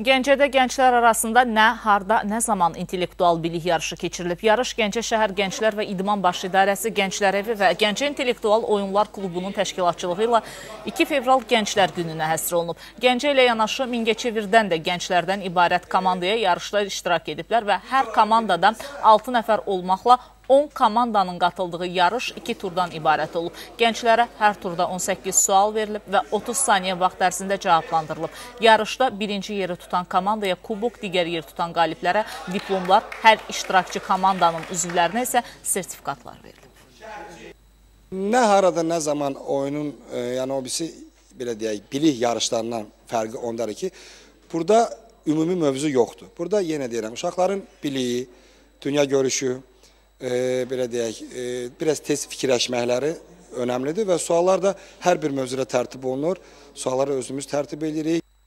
Gəncədə gənclər arasında nə, harda, nə zaman intellektual bilik yarışı keçirilib. Yarış Gəncə şəhər Gənclər və İdman Baş İdarəsi, Gənclər Evi və Gəncə İntellektual Oyunlar Klubunun təşkilatçılığı ilə 2 fevral Gənclər gününə həsr olunub. Gəncə ilə yanaşı Mingəçevirdən də gənclərdən ibarət komandaya yarışda iştirak ediblər və hər komandada 6 nəfər olmaqla 10 komandanın qatıldığı yarış 2 turdan ibarət olub. Gənclərə hər turda 18 sual verilib və 30 saniyə vaxt ərzində cavablandırılıb. Yarışda birinci yeri tutan komandaya kubok, digər yer tutan qaliblərə diplomlar, hər iştirakçı komandanın üzvlərinə isə sertifikatlar verilib. Nə harada, nə zaman oyunun, e, yəni o birisi belə deyək, bilik yarışlarından fərqi ondadır ki, burada ümumi mövzu yoxdur. Burada yenə deyirəm, uşaqların biliyi, dünya görüşü, e, belə deyək, e, biraz tez fikirləşməkləri önəmlidir və suallar da hər bir mövzuda tərtib olunur. Sualları özümüz tərtib edirik.